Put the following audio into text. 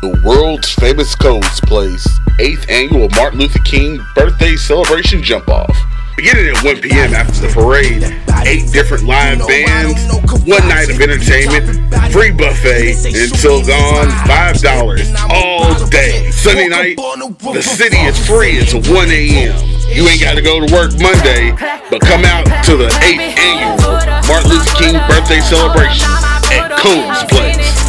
The world's famous Cole's Place, 8th annual Martin Luther King birthday celebration jump off. Beginning at 1 p.m. after the parade, eight different live bands, one night of entertainment, free buffet until gone, $5 all day. Sunday night, the city is free It's 1 a.m. You ain't got to go to work Monday, but come out to the 8th annual Martin Luther King birthday celebration at Cole's Place.